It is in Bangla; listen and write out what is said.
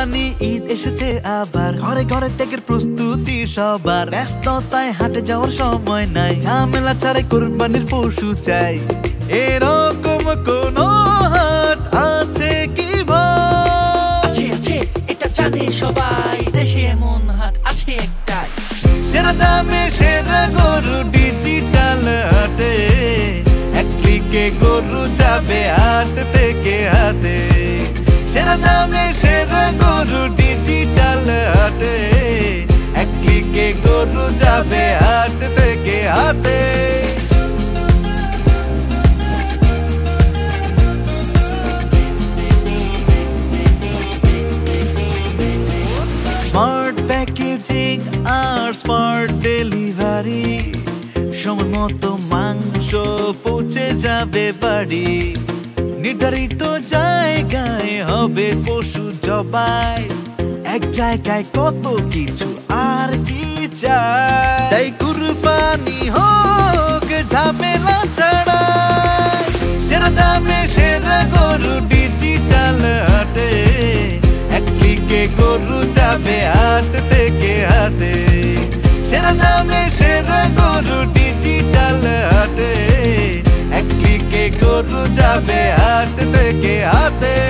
কুরবানি ঈদ এসেছে আবার। ঘরে ঘরে ত্যাগের প্রস্তুতি সবার। ব্যস্ততায় হাটে যাওয়ার সময় নাই। ঝামেলা ছাড়াই কুরবানির পশু চাই। এরকম কোন হাট আছে কি ভাই? আছে আছে এটা জানে সবাই। দেশে এমন হাট আছে একটাই। সেরা দামে সেরা গরু ডিজিটাল হাটে। এক ক্লিকে গরু যাবে হাট থেকে হাতে সেরা দামে সেরা গরু ডিজিটাল হাটে। এক ক্লিকে গরু যাবে হাট থেকে হাতে স্মার্ট প্যাকেজিং আর স্মার্ট ডেলিভারি সময় মতো মাংস পৌঁছে যাবে বাড়ি। নির্ধারিত জায়গায় হবে পশু জবাই। এক জায়গায় কত কিছু আর কি চাই? তাই কুরবানি হোক, ঝামেলা ছাড়া সেরা দামে সেরা গরু ডিজিটাল হাটে এক ক্লিকে গরু যাবে হাট থেকে হাতে। সেরা দামে সেরা গরু গরু যাবে হাট থেকে হাতে